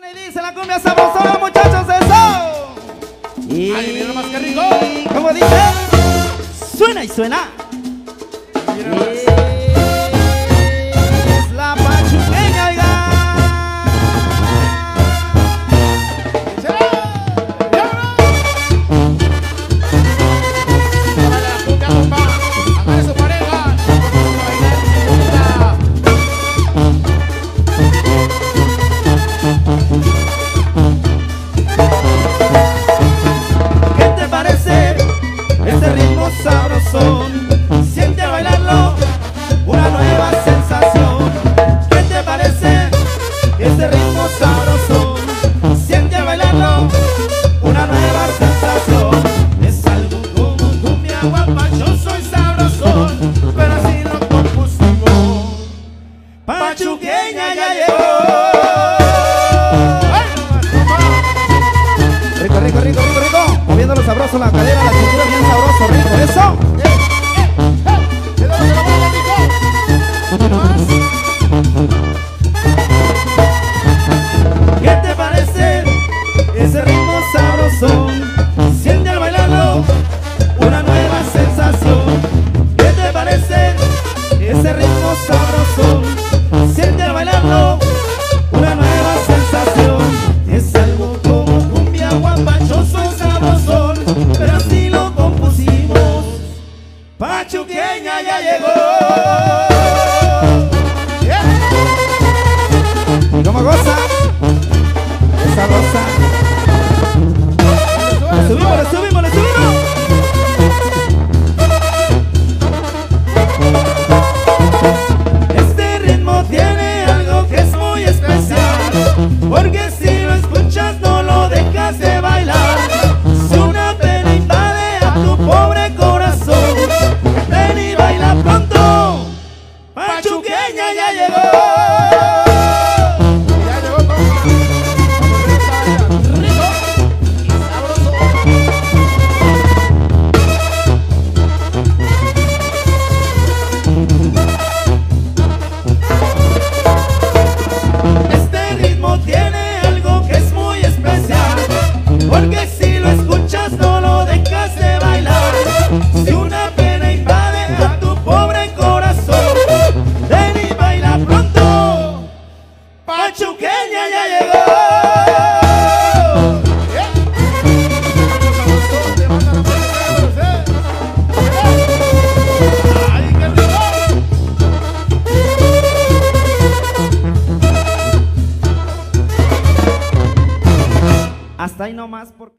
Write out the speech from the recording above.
Bueno, y dice la cumbia sabrosona, muchachos, eso. Y... Ay, mira más que rico. ¿Cómo dice? Suena y suena. Mira más. guapa, yo soy sabrosón, pero así nos compusimos. Pachuqueña ya llegó. ¡Eh! Rico, rico, rico, rico, rico. Moviendo los sabrosos, la cadera, la cintura bien sabroso, rico. Eso. pachuqueña ya llegó. Yeah. ¿Cómo goza? Esa goza. Subimos, subimos, subimos. Hasta ahí nomás porque...